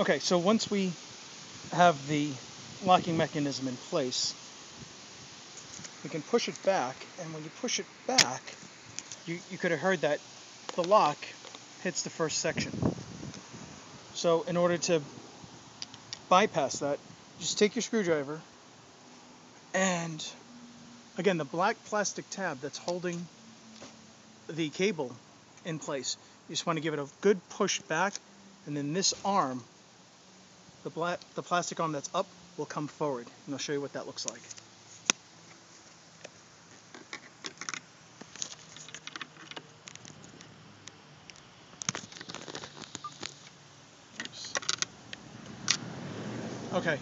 Okay, so once we have the locking mechanism in place, we can push it back, and when you push it back, you, you could have heard that the lock hits the first section. So in order to bypass that, just take your screwdriver and again the black plastic tab that's holding the cable in place. You just want to give it a good push back and then this arm, the black the plastic arm that's up will come forward and I'll show you what that looks like. Okay.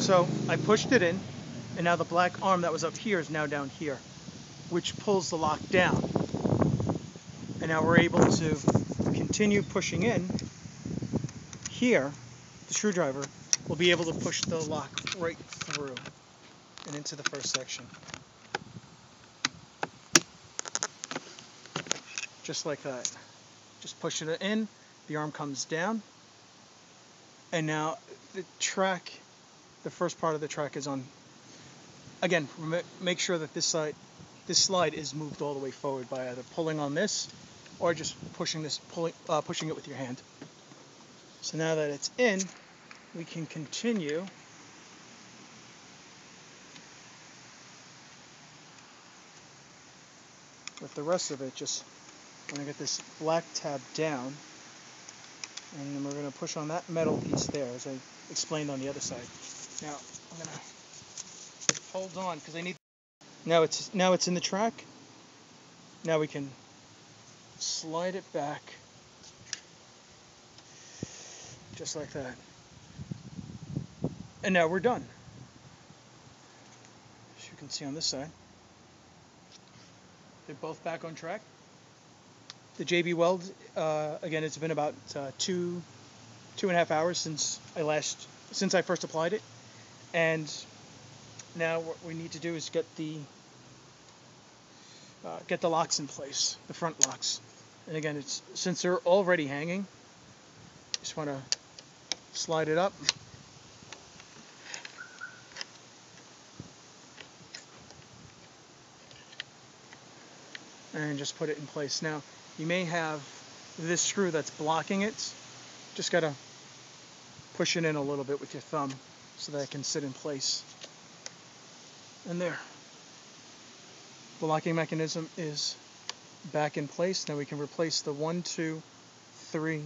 So I pushed it in, and now the black arm that was up here is now down here, which pulls the lock down. And now we're able to continue pushing in. Here, the screwdriver will be able to push the lock right through and into the first section. Just like that. Just pushing it in, the arm comes down, and now the track, the first part of the track is on. Again, make sure that this side, this slide is moved all the way forward by either pulling on this or just pushing this, pulling, uh, pushing it with your hand. So now that it's in, we can continue with the rest of it. Just want to get this black tab down and then we're going to push on that metal piece there as I explained on the other side. Now I'm going to hold on because I need now it's now it's in the track. Now we can slide it back just like that. And now we're done. As you can see on this side. They're both back on track the JB Weld, uh, again, it's been about uh, two, two and a half hours since I last, since I first applied it, and now what we need to do is get the, uh, get the locks in place, the front locks. And again, it's since they're already hanging, just want to slide it up. And just put it in place. Now, you may have this screw that's blocking it. Just got to push it in a little bit with your thumb so that it can sit in place. And there. The locking mechanism is back in place. Now we can replace the one, two, three,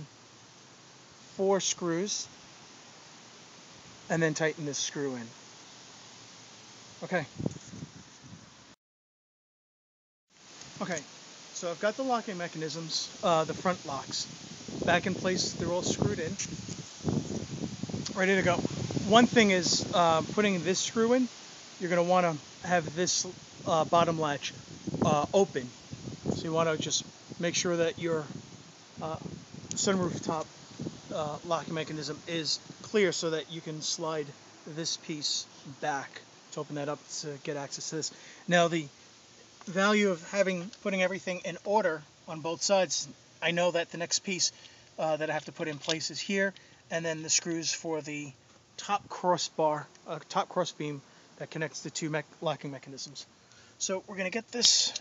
four screws and then tighten this screw in. Okay. Okay, so I've got the locking mechanisms, uh, the front locks, back in place. They're all screwed in, ready to go. One thing is uh, putting this screw in, you're going to want to have this uh, bottom latch uh, open. So you want to just make sure that your uh, sunroof top uh, locking mechanism is clear so that you can slide this piece back to open that up to get access to this. Now the value of having putting everything in order on both sides. I know that the next piece uh, that I have to put in place is here, and then the screws for the top crossbar, uh, top cross beam that connects the two me locking mechanisms. So we're going to get this,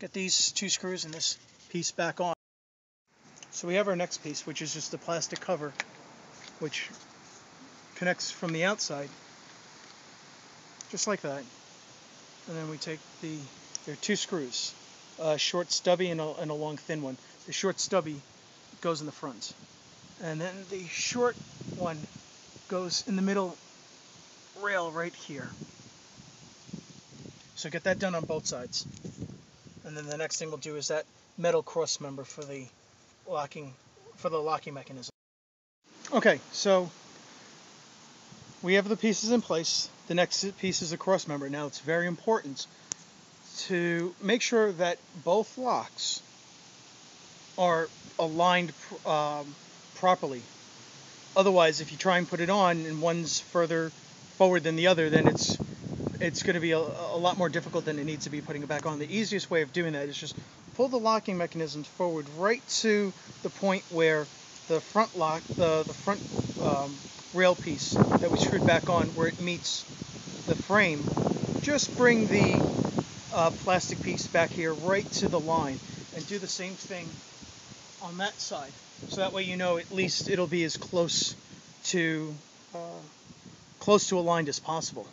get these two screws and this piece back on. So we have our next piece, which is just the plastic cover, which connects from the outside, just like that. And then we take the there are two screws, a short stubby and a, and a long thin one. The short stubby goes in the front. And then the short one goes in the middle rail right here. So get that done on both sides. And then the next thing we'll do is that metal cross member for the locking for the locking mechanism. Okay, so we have the pieces in place. The next piece is the cross member. Now it's very important to make sure that both locks are aligned um, properly. Otherwise, if you try and put it on and one's further forward than the other, then it's it's going to be a, a, lot more difficult than it needs to be putting it back on. The easiest way of doing that is just pull the locking mechanisms forward right to the point where the front lock, the, the front um, rail piece that we screwed back on where it meets the frame, just bring the uh, plastic piece back here right to the line and do the same thing on that side. So that way you know at least it'll be as close to uh, close to aligned as possible.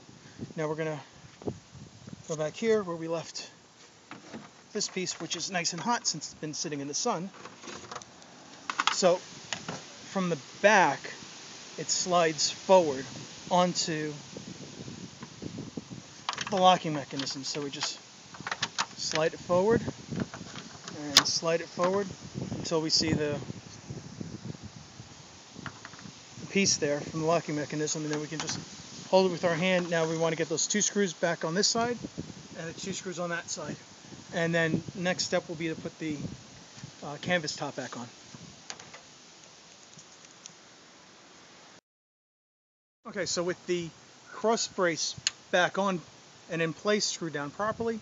Now we're gonna go back here where we left this piece, which is nice and hot since it's been sitting in the sun. So from the back, it slides forward onto the locking mechanism. So we just slide it forward and slide it forward until we see the piece there from the locking mechanism and then we can just hold it with our hand. Now we want to get those two screws back on this side and the two screws on that side. And then next step will be to put the uh, canvas top back on. Okay, so with the cross brace back on and in place, screwed down properly,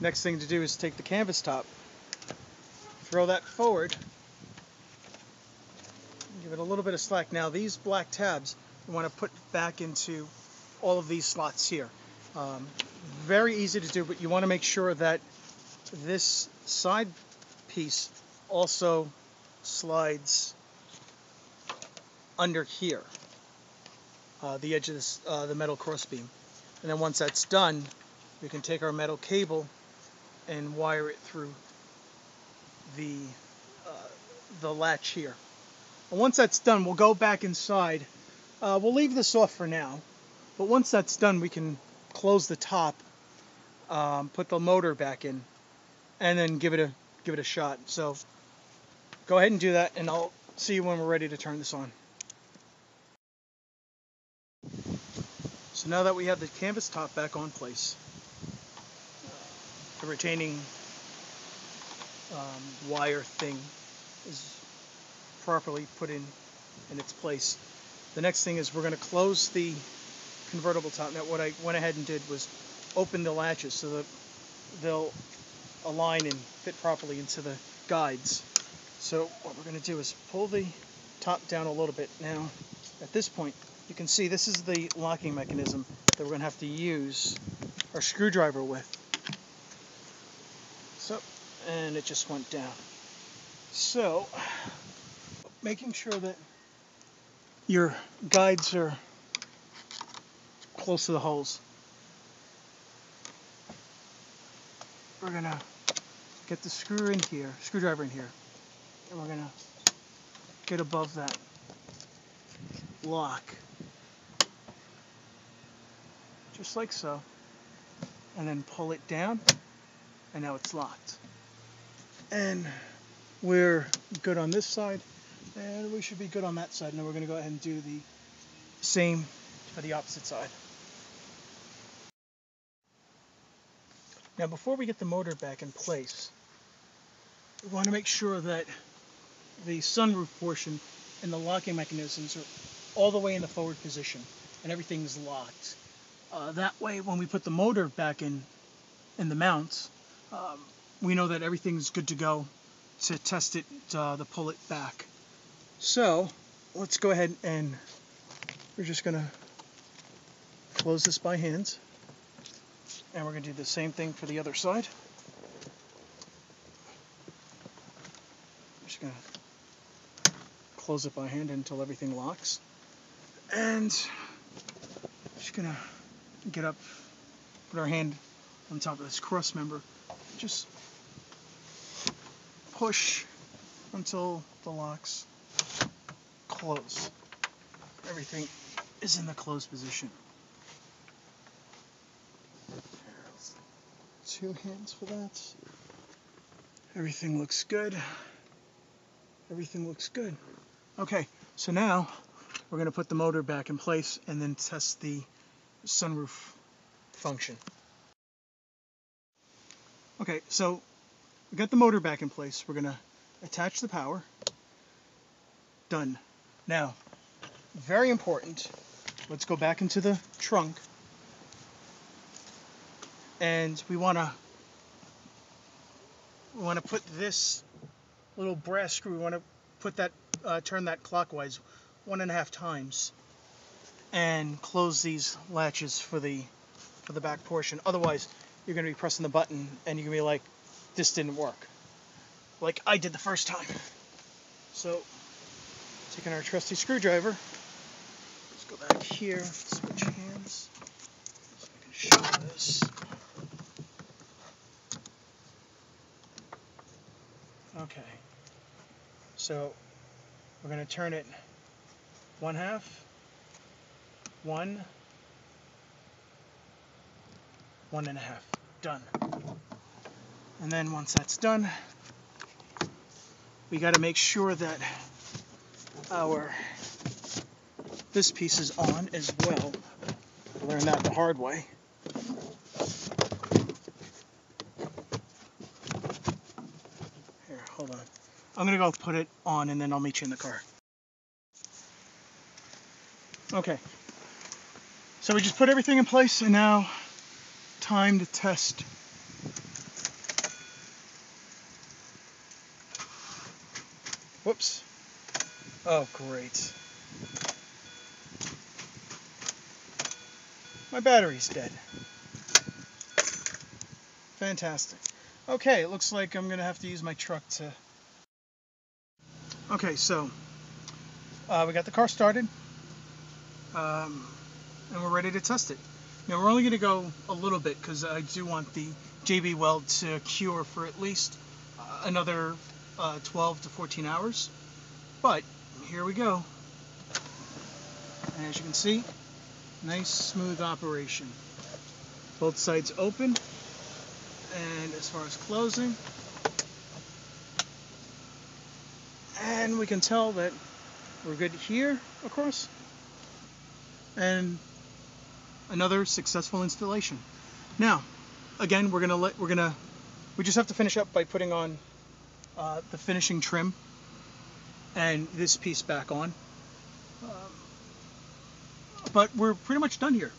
next thing to do is take the canvas top, throw that forward, give it a little bit of slack. Now these black tabs we want to put back into all of these slots here. Um, very easy to do, but you want to make sure that this side piece also slides under here, uh, the edge of this, uh, the metal crossbeam. And then once that's done, we can take our metal cable and wire it through the, uh, the latch here. And once that's done, we'll go back inside. Uh, we'll leave this off for now, but once that's done, we can close the top, um, put the motor back in, and then give it a give it a shot. So go ahead and do that, and I'll see you when we're ready to turn this on. Now that we have the canvas top back on place, the retaining um, wire thing is properly put in in its place. The next thing is we're going to close the convertible top. Now what I went ahead and did was open the latches so that they'll align and fit properly into the guides. So what we're going to do is pull the top down a little bit. Now at this point you can see this is the locking mechanism that we're going to have to use our screwdriver with. So, and it just went down. So, making sure that your guides are close to the holes. We're gonna get the screw in here, screwdriver in here, and we're gonna get above that lock. Just like so. And then pull it down, and now it's locked. And we're good on this side, and we should be good on that side. Then we're gonna go ahead and do the same for the opposite side. Now before we get the motor back in place, we want to make sure that the sunroof portion and the locking mechanisms are all the way in the forward position and everything's locked. Uh, that way when we put the motor back in in the mounts, um, we know that everything's good to go to test it, uh, to pull it back. So let's go ahead and we're just going to close this by hand. And we're going to do the same thing for the other side. Just going to close it by hand until everything locks. And just going to get up, put our hand on top of this cross member. Just push until the locks close. Everything is in the closed position. two hands for that. Everything looks good. Everything looks good. Okay, so now we're going to put the motor back in place and then test the sunroof function. Okay, so we got the motor back in place. We're going to attach the power. Done. Now, very important, let's go back into the trunk and we want to we want to put this little brass screw we want to put that, uh, turn that clockwise one and a half times, and close these latches for the for the back portion. Otherwise, you're going to be pressing the button and you're going to be like, this didn't work, like I did the first time. So, taking our trusty screwdriver, let's go back here, switch hands, so I can show this. Okay. So we're going to turn it one half, one, one and a half. Done. And then once that's done, we got to make sure that our this piece is on as well. I learned that the hard way. Here, hold on. I'm gonna go put it on and then I'll meet you in the car. Okay. So we just put everything in place and now time to test. Whoops. Oh, great. My battery's dead. Fantastic. Okay, it looks like I'm going to have to use my truck to... Okay, so uh, we got the car started um, and we're ready to test it. Now we're only going to go a little bit because I do want the JB Weld to cure for at least uh, another uh, 12 to 14 hours. But here we go. And as you can see, nice smooth operation. Both sides open. And as far as closing, and we can tell that we're good here across. And another successful installation. Now, again, we're gonna let we're gonna we just have to finish up by putting on uh, the finishing trim and this piece back on. Um, but we're pretty much done here.